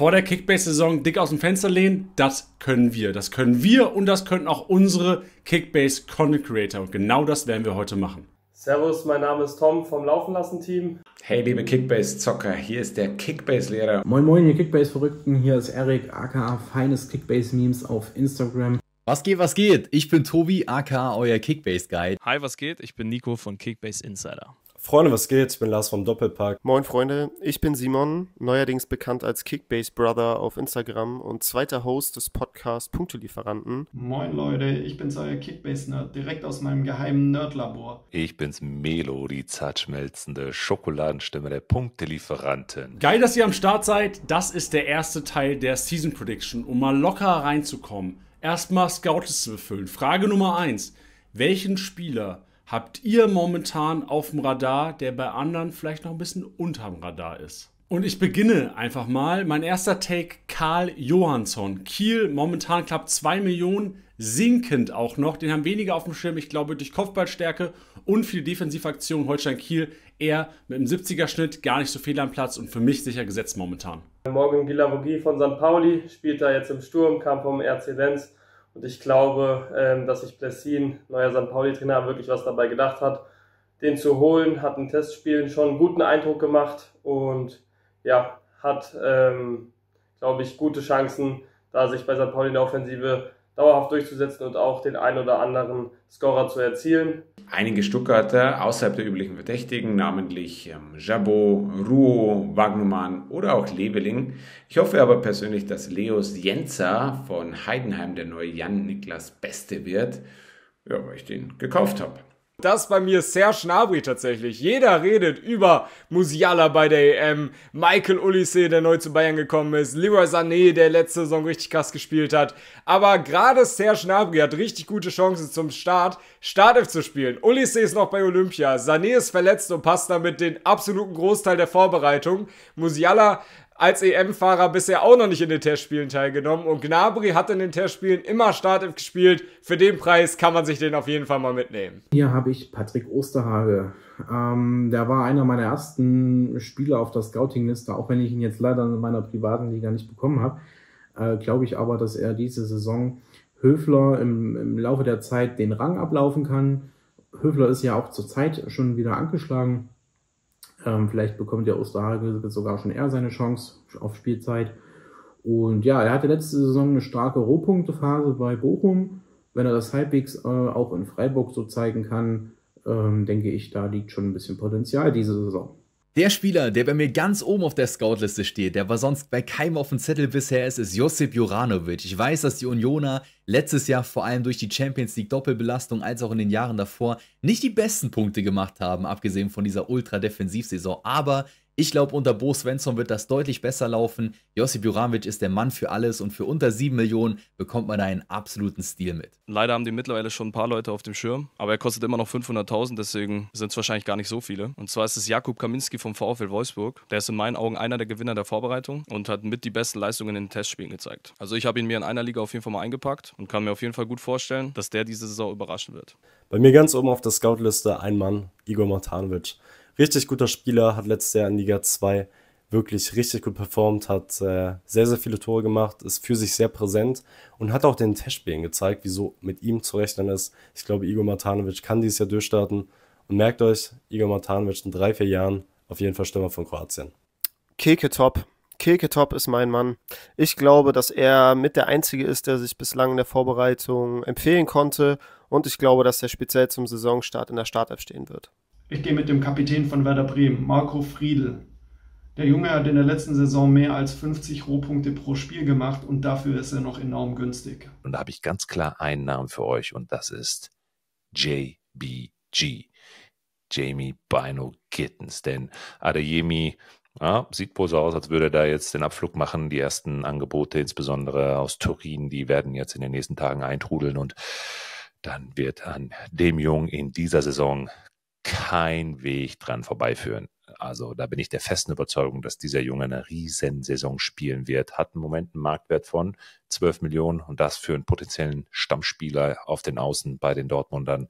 vor der Kickbase-Saison dick aus dem Fenster lehnen, das können wir. Das können wir und das können auch unsere Kickbase-Content Creator. Und genau das werden wir heute machen. Servus, mein Name ist Tom vom Laufen lassen Team. Hey liebe Kickbase-Zocker, hier ist der Kickbase-Lehrer. Moin Moin, ihr Kickbase-Verrückten, hier ist Erik, aka Feines Kickbase-Memes auf Instagram. Was geht, was geht? Ich bin Tobi, aka euer Kickbase-Guide. Hi, was geht? Ich bin Nico von Kickbase Insider. Freunde, was geht? Ich bin Lars vom Doppelpark. Moin Freunde, ich bin Simon, neuerdings bekannt als Kickbase Brother auf Instagram und zweiter Host des Podcasts Punktelieferanten. Moin Leute, ich bin's euer Kickbase-Nerd, direkt aus meinem geheimen Nerdlabor. Ich bin's Melo, die zartschmelzende Schokoladenstimme der Punktelieferanten. Geil, dass ihr am Start seid. Das ist der erste Teil der Season Prediction, um mal locker reinzukommen. Erstmal Scoutliste befüllen. Frage Nummer 1. Welchen Spieler habt ihr momentan auf dem Radar, der bei anderen vielleicht noch ein bisschen unterm Radar ist? Und ich beginne einfach mal. Mein erster Take, Karl Johansson. Kiel, momentan knapp 2 Millionen, sinkend auch noch. Den haben weniger auf dem Schirm, ich glaube, durch Kopfballstärke und viel Defensivaktion. Holstein Kiel eher mit einem 70er-Schnitt, gar nicht so viel am Platz und für mich sicher gesetzt momentan. Morgen Gilavogi von St. Pauli spielt da jetzt im Sturm, kam vom RC Lenz. Und ich glaube, ähm, dass sich Plessin, neuer St. Pauli-Trainer, wirklich was dabei gedacht hat, den zu holen. Hat in Testspielen schon einen guten Eindruck gemacht und ja, hat, ähm, glaube ich, gute Chancen, da sich bei St. Pauli in der Offensive dauerhaft durchzusetzen und auch den ein oder anderen Scorer zu erzielen. Einige Stuttgarter außerhalb der üblichen Verdächtigen, namentlich ähm, Jabot, Ruo, Wagnumann oder auch Leveling. Ich hoffe aber persönlich, dass Leos Jenzer von Heidenheim der neue Jan-Niklas Beste wird, ja, weil ich den gekauft habe. Das bei mir sehr Schnabri tatsächlich. Jeder redet über Musiala bei der EM, Michael Ulisse, der neu zu Bayern gekommen ist, Leroy Sané, der letzte Saison richtig krass gespielt hat. Aber gerade Serge Gnabry hat richtig gute Chancen zum Start, Startelf zu spielen. Ulisse ist noch bei Olympia, Sané ist verletzt und passt damit den absoluten Großteil der Vorbereitung. Musiala als EM-Fahrer bisher auch noch nicht in den Testspielen teilgenommen und Gnabry hat in den Testspielen immer Startelf gespielt. Für den Preis kann man sich den auf jeden Fall mal mitnehmen. Hier habe ich Patrick Osterhage. Ähm, der war einer meiner ersten Spieler auf der Scouting-Liste, auch wenn ich ihn jetzt leider in meiner privaten Liga nicht bekommen habe. Äh, Glaube ich aber, dass er diese Saison Höfler im, im Laufe der Zeit den Rang ablaufen kann. Höfler ist ja auch zur Zeit schon wieder angeschlagen. Ähm, vielleicht bekommt der Osterhage sogar schon eher seine Chance auf Spielzeit. Und ja, er hatte letzte Saison eine starke Rohpunktephase bei Bochum. Wenn er das halbwegs äh, auch in Freiburg so zeigen kann, ähm, denke ich, da liegt schon ein bisschen Potenzial diese Saison. Der Spieler, der bei mir ganz oben auf der Scoutliste steht, der war sonst bei keinem auf dem Zettel bisher ist, ist Josip Juranovic. Ich weiß, dass die Unioner letztes Jahr vor allem durch die Champions League Doppelbelastung als auch in den Jahren davor nicht die besten Punkte gemacht haben, abgesehen von dieser ultra-Defensivsaison. Aber ich glaube, unter Bo Svensson wird das deutlich besser laufen. Josip Juranovic ist der Mann für alles und für unter 7 Millionen bekommt man da einen absoluten Stil mit. Leider haben die mittlerweile schon ein paar Leute auf dem Schirm, aber er kostet immer noch 500.000, deswegen sind es wahrscheinlich gar nicht so viele. Und zwar ist es Jakub Kaminski vom VfL Wolfsburg. Der ist in meinen Augen einer der Gewinner der Vorbereitung und hat mit die besten Leistungen in den Testspielen gezeigt. Also ich habe ihn mir in einer Liga auf jeden Fall mal eingepackt und kann mir auf jeden Fall gut vorstellen, dass der diese Saison überraschen wird. Bei mir ganz oben auf der Scoutliste ein Mann, Igor Matanovic richtig guter Spieler, hat letztes Jahr in Liga 2 wirklich richtig gut performt, hat äh, sehr, sehr viele Tore gemacht, ist für sich sehr präsent und hat auch den Testspielen gezeigt, wieso mit ihm zu rechnen ist. Ich glaube, Igor Matanovic kann dieses Jahr durchstarten. Und merkt euch, Igor Matanovic in drei, vier Jahren auf jeden Fall Stürmer von Kroatien. Keke top. Keke top ist mein Mann. Ich glaube, dass er mit der Einzige ist, der sich bislang in der Vorbereitung empfehlen konnte. Und ich glaube, dass er speziell zum Saisonstart in der Startelf stehen wird. Ich gehe mit dem Kapitän von Werder Bremen, Marco Friedl. Der Junge hat in der letzten Saison mehr als 50 Rohpunkte pro Spiel gemacht und dafür ist er noch enorm günstig. Und da habe ich ganz klar einen Namen für euch und das ist JBG. Jamie Bino Kittens. Denn Adeyemi ja, sieht wohl so aus, als würde er da jetzt den Abflug machen. Die ersten Angebote, insbesondere aus Turin, die werden jetzt in den nächsten Tagen eintrudeln und dann wird an dem Jungen in dieser Saison kein Weg dran vorbeiführen. Also da bin ich der festen Überzeugung, dass dieser Junge eine riesen Saison spielen wird. Hat im Moment einen Marktwert von 12 Millionen und das für einen potenziellen Stammspieler auf den Außen bei den Dortmundern.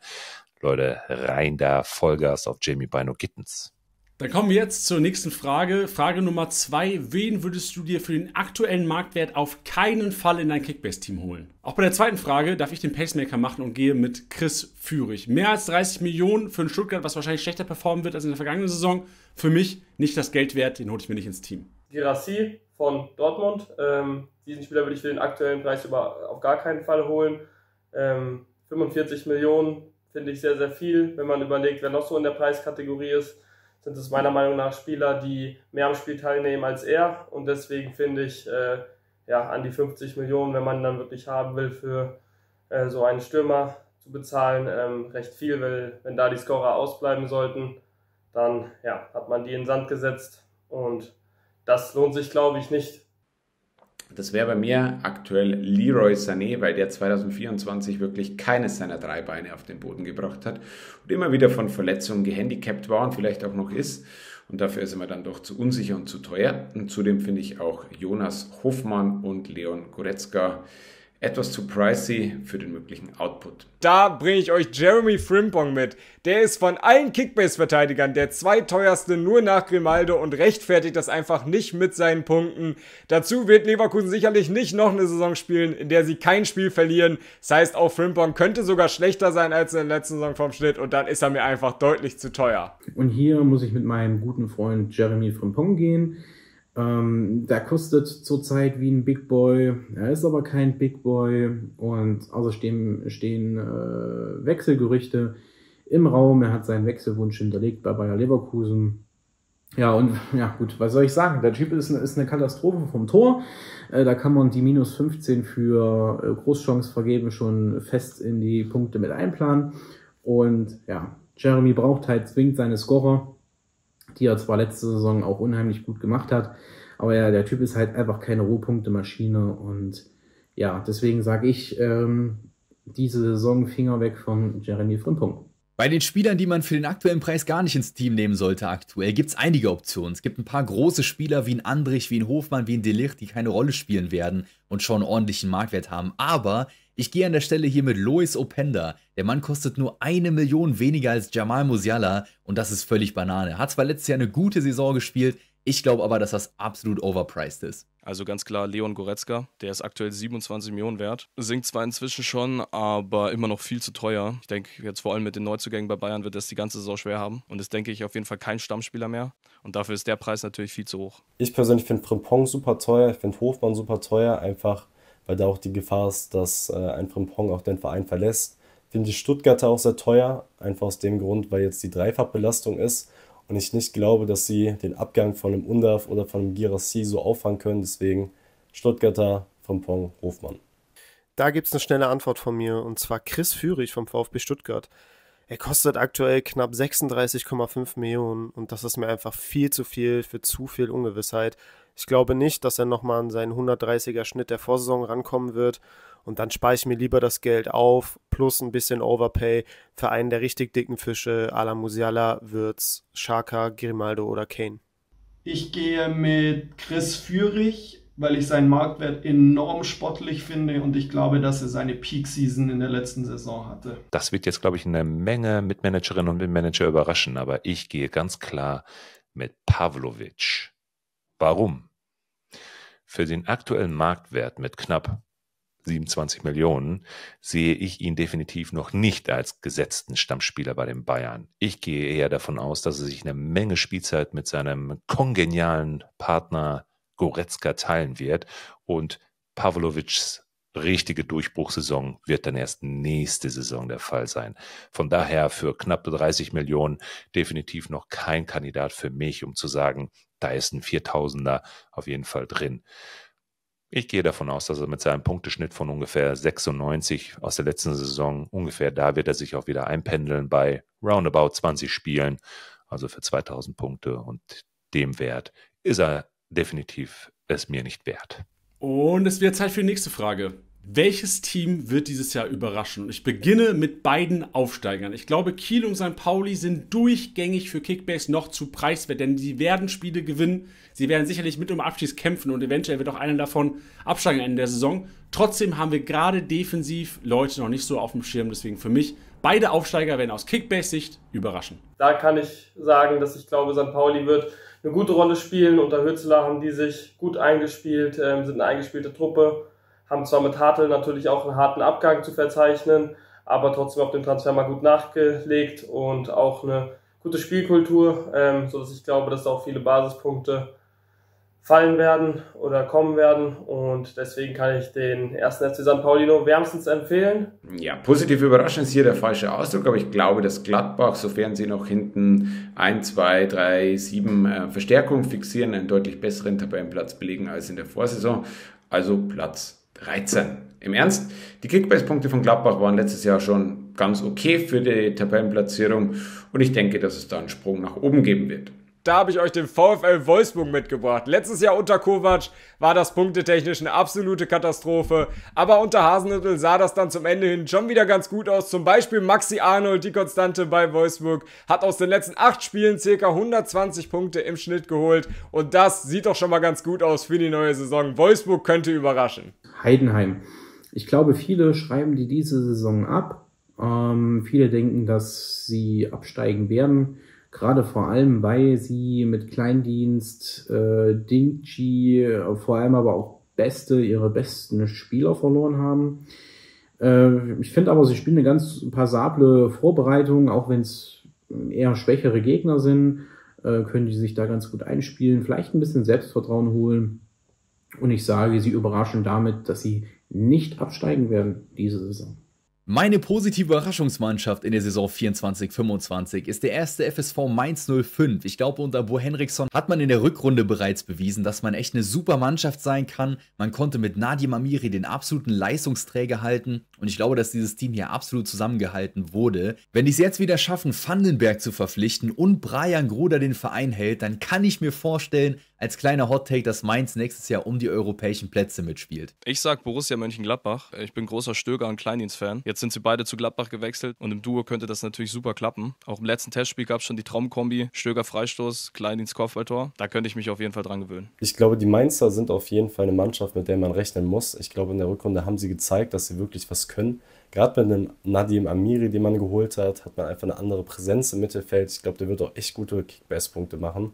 Leute, rein da Vollgas auf Jamie Bino Gittens. Dann kommen wir jetzt zur nächsten Frage. Frage Nummer zwei. Wen würdest du dir für den aktuellen Marktwert auf keinen Fall in dein Kickbase-Team holen? Auch bei der zweiten Frage darf ich den Pacemaker machen und gehe mit Chris Führig. Mehr als 30 Millionen für einen Stuttgart, was wahrscheinlich schlechter performen wird als in der vergangenen Saison. Für mich nicht das Geld wert, den hole ich mir nicht ins Team. Girassi von Dortmund. Ähm, diesen Spieler würde ich für den aktuellen Preis über, auf gar keinen Fall holen. Ähm, 45 Millionen finde ich sehr, sehr viel, wenn man überlegt, wer noch so in der Preiskategorie ist sind es meiner Meinung nach Spieler, die mehr am Spiel teilnehmen als er. Und deswegen finde ich, äh, ja, an die 50 Millionen, wenn man dann wirklich haben will, für äh, so einen Stürmer zu bezahlen, ähm, recht viel, weil wenn da die Scorer ausbleiben sollten, dann ja, hat man die in den Sand gesetzt. Und das lohnt sich, glaube ich, nicht. Das wäre bei mir aktuell Leroy Sané, weil der 2024 wirklich keines seiner drei Beine auf den Boden gebracht hat und immer wieder von Verletzungen gehandicapt war und vielleicht auch noch ist. Und dafür ist er mir dann doch zu unsicher und zu teuer. Und zudem finde ich auch Jonas Hofmann und Leon Goretzka etwas zu pricey für den möglichen Output. Da bringe ich euch Jeremy Frimpong mit. Der ist von allen Kickbase-Verteidigern der zweiteuerste nur nach Grimaldo und rechtfertigt das einfach nicht mit seinen Punkten. Dazu wird Leverkusen sicherlich nicht noch eine Saison spielen, in der sie kein Spiel verlieren. Das heißt, auch Frimpong könnte sogar schlechter sein als in der letzten Saison vom Schnitt und dann ist er mir einfach deutlich zu teuer. Und hier muss ich mit meinem guten Freund Jeremy Frimpong gehen. Ähm, der kostet zurzeit wie ein Big Boy. Er ist aber kein Big Boy. Und außerdem stehen äh, Wechselgerüchte im Raum. Er hat seinen Wechselwunsch hinterlegt bei Bayer Leverkusen. Ja, und ja, gut, was soll ich sagen? Der Typ ist ist eine Katastrophe vom Tor. Äh, da kann man die minus 15 für äh, Großchance vergeben schon fest in die Punkte mit einplanen. Und ja, Jeremy braucht halt zwingend seine Scorer die er zwar letzte Saison auch unheimlich gut gemacht hat, aber ja, der Typ ist halt einfach keine Rohpunkte-Maschine und ja, deswegen sage ich, ähm, diese Saison Finger weg von Jeremy Frimpong. Bei den Spielern, die man für den aktuellen Preis gar nicht ins Team nehmen sollte aktuell, gibt es einige Optionen. Es gibt ein paar große Spieler wie ein Andrich, wie ein Hofmann, wie ein Delicht, die keine Rolle spielen werden und schon einen ordentlichen Marktwert haben. Aber ich gehe an der Stelle hier mit Lois Openda. Der Mann kostet nur eine Million weniger als Jamal Musiala und das ist völlig Banane. Hat zwar letztes Jahr eine gute Saison gespielt, ich glaube aber, dass das absolut overpriced ist. Also ganz klar Leon Goretzka, der ist aktuell 27 Millionen wert. Sinkt zwar inzwischen schon, aber immer noch viel zu teuer. Ich denke, jetzt vor allem mit den Neuzugängen bei Bayern wird das die ganze Saison schwer haben. Und ist, denke ich, auf jeden Fall kein Stammspieler mehr. Und dafür ist der Preis natürlich viel zu hoch. Ich persönlich finde Frimpong super teuer, ich finde Hofmann super teuer, einfach weil da auch die Gefahr ist, dass äh, ein Frimpong auch den Verein verlässt. Finde ich Stuttgarter auch sehr teuer, einfach aus dem Grund, weil jetzt die Dreifachbelastung ist und ich nicht glaube, dass sie den Abgang von einem Undaf oder von einem Girassi so auffangen können. Deswegen Stuttgarter, Frimpong, Hofmann. Da gibt es eine schnelle Antwort von mir und zwar Chris Führig vom VfB Stuttgart. Er kostet aktuell knapp 36,5 Millionen und das ist mir einfach viel zu viel für zu viel Ungewissheit. Ich glaube nicht, dass er nochmal an seinen 130er Schnitt der Vorsaison rankommen wird. Und dann spare ich mir lieber das Geld auf, plus ein bisschen Overpay für einen der richtig dicken Fische, à la Musiala, Würz, Shaka, Grimaldo oder Kane. Ich gehe mit Chris Führig, weil ich seinen Marktwert enorm sportlich finde und ich glaube, dass er seine Peak-Season in der letzten Saison hatte. Das wird jetzt, glaube ich, eine Menge Mitmanagerinnen und Mitmanager überraschen, aber ich gehe ganz klar mit Pavlovic. Warum? Für den aktuellen Marktwert mit knapp 27 Millionen sehe ich ihn definitiv noch nicht als gesetzten Stammspieler bei den Bayern. Ich gehe eher davon aus, dass er sich eine Menge Spielzeit mit seinem kongenialen Partner Goretzka teilen wird und Pavlovics richtige Durchbruchssaison wird dann erst nächste Saison der Fall sein. Von daher für knapp 30 Millionen definitiv noch kein Kandidat für mich, um zu sagen, da ist ein 4000er auf jeden Fall drin. Ich gehe davon aus, dass er mit seinem Punkteschnitt von ungefähr 96 aus der letzten Saison, ungefähr da wird er sich auch wieder einpendeln bei roundabout 20 Spielen, also für 2000 Punkte und dem Wert ist er definitiv es mir nicht wert. Und es wird Zeit für die nächste Frage. Welches Team wird dieses Jahr überraschen? Ich beginne mit beiden Aufsteigern. Ich glaube, Kiel und St. Pauli sind durchgängig für Kickbase noch zu preiswert, denn sie werden Spiele gewinnen. Sie werden sicherlich mit um Abschluss kämpfen und eventuell wird auch einer davon absteigen Ende der Saison. Trotzdem haben wir gerade defensiv Leute noch nicht so auf dem Schirm. Deswegen für mich Beide Aufsteiger werden aus Kickbase-Sicht überraschen. Da kann ich sagen, dass ich glaube, St. Pauli wird eine gute Rolle spielen. Unter Hützler haben die sich gut eingespielt, ähm, sind eine eingespielte Truppe, haben zwar mit Hartl natürlich auch einen harten Abgang zu verzeichnen, aber trotzdem auf dem Transfer mal gut nachgelegt und auch eine gute Spielkultur, ähm, so dass ich glaube, dass da auch viele Basispunkte fallen werden oder kommen werden. Und deswegen kann ich den ersten FC St. Paulino wärmstens empfehlen. Ja, positiv überraschend ist hier der falsche Ausdruck, aber ich glaube, dass Gladbach, sofern sie noch hinten 1, 2, 3, 7 Verstärkungen fixieren, einen deutlich besseren Tabellenplatz belegen als in der Vorsaison. Also Platz 13. Im Ernst, die Kickbase-Punkte von Gladbach waren letztes Jahr schon ganz okay für die Tabellenplatzierung und ich denke, dass es da einen Sprung nach oben geben wird da habe ich euch den VfL Wolfsburg mitgebracht. Letztes Jahr unter Kovac war das punktetechnisch eine absolute Katastrophe. Aber unter Hasenhüttl sah das dann zum Ende hin schon wieder ganz gut aus. Zum Beispiel Maxi Arnold, die Konstante bei Wolfsburg, hat aus den letzten acht Spielen ca. 120 Punkte im Schnitt geholt. Und das sieht doch schon mal ganz gut aus für die neue Saison. Wolfsburg könnte überraschen. Heidenheim. Ich glaube, viele schreiben die diese Saison ab. Ähm, viele denken, dass sie absteigen werden. Gerade vor allem, weil sie mit Kleindienst, äh, Dingchi, vor allem aber auch Beste, ihre besten Spieler verloren haben. Äh, ich finde aber, sie spielen eine ganz passable Vorbereitung, auch wenn es eher schwächere Gegner sind, äh, können die sich da ganz gut einspielen, vielleicht ein bisschen Selbstvertrauen holen. Und ich sage, sie überraschen damit, dass sie nicht absteigen werden diese Saison. Meine positive Überraschungsmannschaft in der Saison 24-25 ist der erste FSV Mainz 05. Ich glaube, unter Bo Henriksson hat man in der Rückrunde bereits bewiesen, dass man echt eine super Mannschaft sein kann. Man konnte mit Nadim Amiri den absoluten Leistungsträger halten und ich glaube, dass dieses Team hier absolut zusammengehalten wurde. Wenn die es jetzt wieder schaffen, Vandenberg zu verpflichten und Brian Gruder den Verein hält, dann kann ich mir vorstellen, als kleiner Hot Take, dass Mainz nächstes Jahr um die europäischen Plätze mitspielt. Ich sag Borussia Mönchengladbach. Ich bin großer Stöger und Kleindienst-Fan. Jetzt sind sie beide zu Gladbach gewechselt und im Duo könnte das natürlich super klappen. Auch im letzten Testspiel gab es schon die Traumkombi: Stöger Freistoß, Kleindienst Kopfballtor. Da könnte ich mich auf jeden Fall dran gewöhnen. Ich glaube, die Mainzer sind auf jeden Fall eine Mannschaft, mit der man rechnen muss. Ich glaube, in der Rückrunde haben sie gezeigt, dass sie wirklich was können. Gerade mit einem Nadim Amiri, den man geholt hat, hat man einfach eine andere Präsenz im Mittelfeld. Ich glaube, der wird auch echt gute Kickbase-Punkte machen.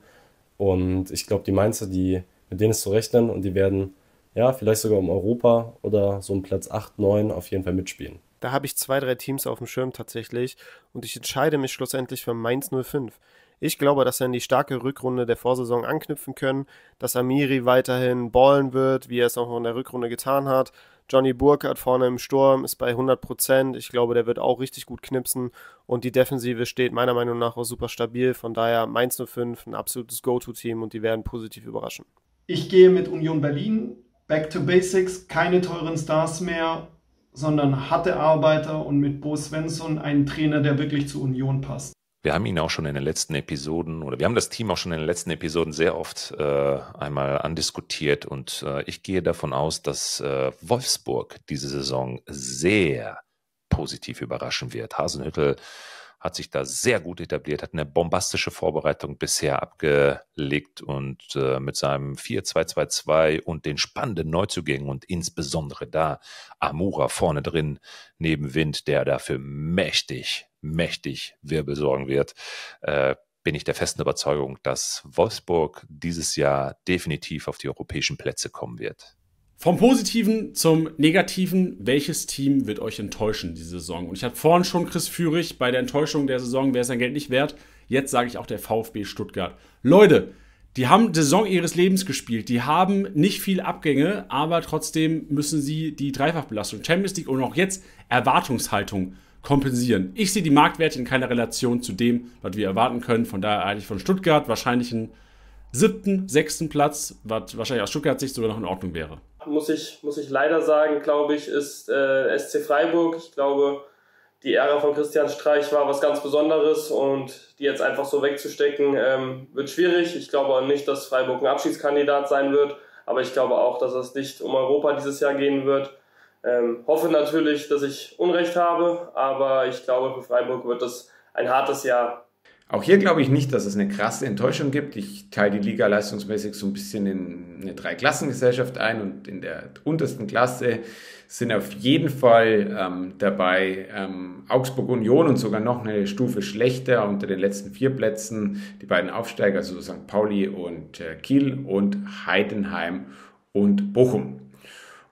Und ich glaube, die Mainzer, die, mit denen ist zu rechnen und die werden ja vielleicht sogar um Europa oder so um Platz 8, 9 auf jeden Fall mitspielen. Da habe ich zwei, drei Teams auf dem Schirm tatsächlich und ich entscheide mich schlussendlich für Mainz 05. Ich glaube, dass er in die starke Rückrunde der Vorsaison anknüpfen können, dass Amiri weiterhin ballen wird, wie er es auch in der Rückrunde getan hat. Johnny Burkhardt vorne im Sturm ist bei 100 Prozent. Ich glaube, der wird auch richtig gut knipsen. Und die Defensive steht meiner Meinung nach auch super stabil. Von daher Mainz 05 ein absolutes Go-To-Team und die werden positiv überraschen. Ich gehe mit Union Berlin. Back to Basics. Keine teuren Stars mehr, sondern harte Arbeiter und mit Bo Svensson einen Trainer, der wirklich zu Union passt. Wir haben ihn auch schon in den letzten Episoden oder wir haben das Team auch schon in den letzten Episoden sehr oft äh, einmal andiskutiert und äh, ich gehe davon aus, dass äh, Wolfsburg diese Saison sehr positiv überraschen wird. Hasenhüttel hat sich da sehr gut etabliert, hat eine bombastische Vorbereitung bisher abgelegt und äh, mit seinem 4-2-2-2 und den spannenden Neuzugängen und insbesondere da Amura vorne drin neben Wind, der dafür mächtig, mächtig Wirbel sorgen wird, äh, bin ich der festen Überzeugung, dass Wolfsburg dieses Jahr definitiv auf die europäischen Plätze kommen wird. Vom Positiven zum Negativen, welches Team wird euch enttäuschen diese Saison? Und ich hatte vorhin schon Chris Führig bei der Enttäuschung der Saison, wer sein Geld nicht wert. Jetzt sage ich auch der VfB Stuttgart. Leute, die haben die Saison ihres Lebens gespielt. Die haben nicht viel Abgänge, aber trotzdem müssen sie die Dreifachbelastung Champions League und auch jetzt Erwartungshaltung kompensieren. Ich sehe die Marktwerte in keiner Relation zu dem, was wir erwarten können. Von daher eigentlich von Stuttgart wahrscheinlich einen siebten, sechsten Platz, was wahrscheinlich aus Stuttgart Sicht sogar noch in Ordnung wäre muss ich, muss ich leider sagen, glaube ich, ist äh, SC Freiburg. Ich glaube, die Ära von Christian Streich war was ganz Besonderes und die jetzt einfach so wegzustecken, ähm, wird schwierig. Ich glaube auch nicht, dass Freiburg ein Abschiedskandidat sein wird, aber ich glaube auch, dass es nicht um Europa dieses Jahr gehen wird. Ähm, hoffe natürlich, dass ich Unrecht habe, aber ich glaube, für Freiburg wird es ein hartes Jahr. Auch hier glaube ich nicht, dass es eine krasse Enttäuschung gibt. Ich teile die Liga leistungsmäßig so ein bisschen in eine Dreiklassengesellschaft ein und in der untersten Klasse sind auf jeden Fall ähm, dabei ähm, Augsburg Union und sogar noch eine Stufe schlechter unter den letzten vier Plätzen. Die beiden Aufsteiger, also St. Pauli und äh, Kiel und Heidenheim und Bochum.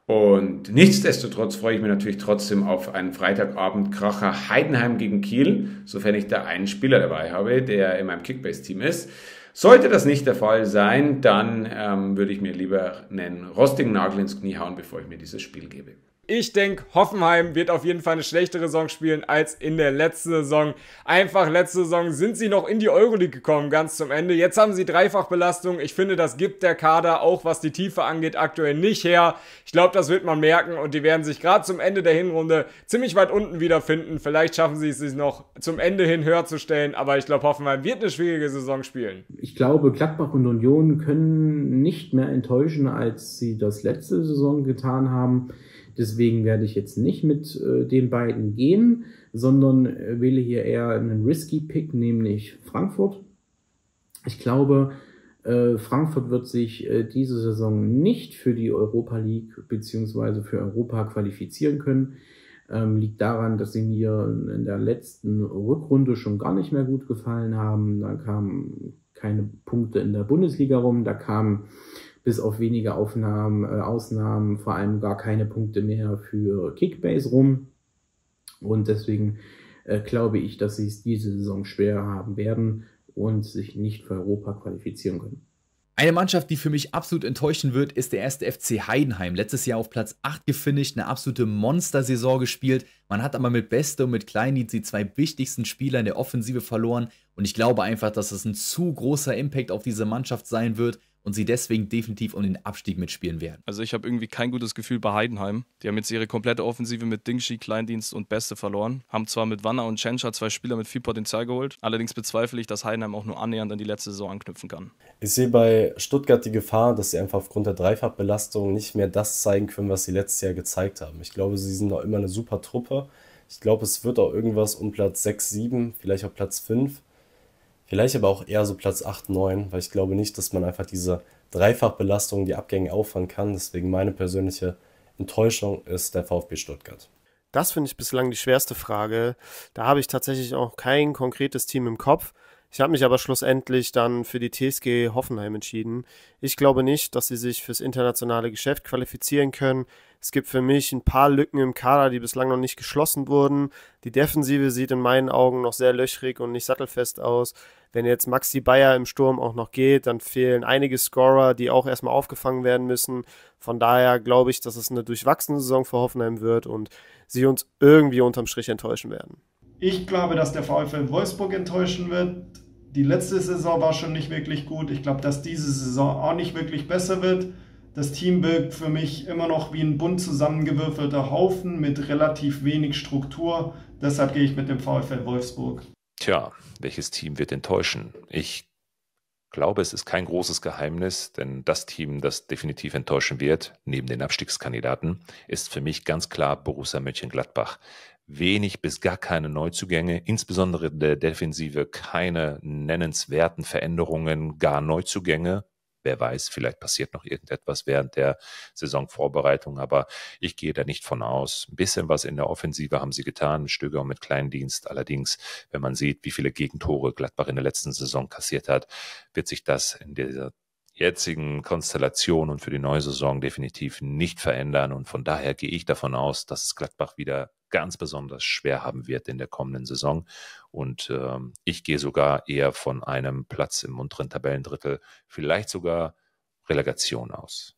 Und nichtsdestotrotz freue ich mich natürlich trotzdem auf einen Freitagabend Kracher Heidenheim gegen Kiel, sofern ich da einen Spieler dabei habe, der in meinem Kickbase-Team ist. Sollte das nicht der Fall sein, dann ähm, würde ich mir lieber einen rostigen Nagel ins Knie hauen, bevor ich mir dieses Spiel gebe. Ich denke, Hoffenheim wird auf jeden Fall eine schlechtere Saison spielen als in der letzten Saison. Einfach letzte Saison sind sie noch in die Euroleague gekommen, ganz zum Ende. Jetzt haben sie Dreifachbelastung. Ich finde, das gibt der Kader auch, was die Tiefe angeht, aktuell nicht her. Ich glaube, das wird man merken und die werden sich gerade zum Ende der Hinrunde ziemlich weit unten wiederfinden. Vielleicht schaffen sie es sich noch zum Ende hin höher zu stellen, aber ich glaube, Hoffenheim wird eine schwierige Saison spielen. Ich glaube, Gladbach und Union können nicht mehr enttäuschen, als sie das letzte Saison getan haben. Deswegen werde ich jetzt nicht mit äh, den beiden gehen, sondern äh, wähle hier eher einen risky Pick, nämlich Frankfurt. Ich glaube, äh, Frankfurt wird sich äh, diese Saison nicht für die Europa League beziehungsweise für Europa qualifizieren können. Ähm, liegt daran, dass sie mir in der letzten Rückrunde schon gar nicht mehr gut gefallen haben. Da kamen keine Punkte in der Bundesliga rum, da kamen bis auf wenige Aufnahmen, äh, Ausnahmen vor allem gar keine Punkte mehr für Kickbase rum. Und deswegen äh, glaube ich, dass sie es diese Saison schwer haben werden und sich nicht für Europa qualifizieren können. Eine Mannschaft, die für mich absolut enttäuschen wird, ist der erste FC Heidenheim. Letztes Jahr auf Platz 8 gefinisht, eine absolute Monstersaison gespielt. Man hat aber mit Beste und mit Kleindienst die zwei wichtigsten Spieler in der Offensive verloren. Und ich glaube einfach, dass es ein zu großer Impact auf diese Mannschaft sein wird und sie deswegen definitiv um den Abstieg mitspielen werden. Also ich habe irgendwie kein gutes Gefühl bei Heidenheim. Die haben jetzt ihre komplette Offensive mit Dingshi, Kleindienst und Beste verloren. Haben zwar mit Wanner und Tschentscher zwei Spieler mit viel Potenzial geholt. Allerdings bezweifle ich, dass Heidenheim auch nur annähernd an die letzte Saison anknüpfen kann. Ich sehe bei Stuttgart die Gefahr, dass sie einfach aufgrund der Dreifachbelastung nicht mehr das zeigen können, was sie letztes Jahr gezeigt haben. Ich glaube, sie sind noch immer eine super Truppe. Ich glaube, es wird auch irgendwas um Platz 6, 7, vielleicht auch Platz 5. Vielleicht aber auch eher so Platz 8, 9, weil ich glaube nicht, dass man einfach diese Dreifachbelastung, die Abgänge auffangen kann. Deswegen meine persönliche Enttäuschung ist der VfB Stuttgart. Das finde ich bislang die schwerste Frage. Da habe ich tatsächlich auch kein konkretes Team im Kopf. Ich habe mich aber schlussendlich dann für die TSG Hoffenheim entschieden. Ich glaube nicht, dass sie sich fürs internationale Geschäft qualifizieren können. Es gibt für mich ein paar Lücken im Kader, die bislang noch nicht geschlossen wurden. Die Defensive sieht in meinen Augen noch sehr löchrig und nicht sattelfest aus. Wenn jetzt Maxi Bayer im Sturm auch noch geht, dann fehlen einige Scorer, die auch erstmal aufgefangen werden müssen. Von daher glaube ich, dass es eine durchwachsene Saison für Hoffenheim wird und sie uns irgendwie unterm Strich enttäuschen werden. Ich glaube, dass der VfL Wolfsburg enttäuschen wird die letzte Saison war schon nicht wirklich gut. Ich glaube, dass diese Saison auch nicht wirklich besser wird. Das Team wirkt für mich immer noch wie ein bunt zusammengewürfelter Haufen mit relativ wenig Struktur. Deshalb gehe ich mit dem VfL Wolfsburg. Tja, welches Team wird enttäuschen? Ich glaube, es ist kein großes Geheimnis, denn das Team, das definitiv enttäuschen wird, neben den Abstiegskandidaten, ist für mich ganz klar Borussia Mönchengladbach wenig bis gar keine Neuzugänge, insbesondere der Defensive keine nennenswerten Veränderungen, gar Neuzugänge. Wer weiß, vielleicht passiert noch irgendetwas während der Saisonvorbereitung, aber ich gehe da nicht von aus. Ein bisschen was in der Offensive haben sie getan, mit Stöger und mit Kleindienst. Allerdings, wenn man sieht, wie viele Gegentore Gladbach in der letzten Saison kassiert hat, wird sich das in dieser jetzigen Konstellation und für die neue Saison definitiv nicht verändern. Und von daher gehe ich davon aus, dass es Gladbach wieder ganz besonders schwer haben wird in der kommenden Saison. Und ähm, ich gehe sogar eher von einem Platz im unteren Tabellendrittel, vielleicht sogar Relegation aus.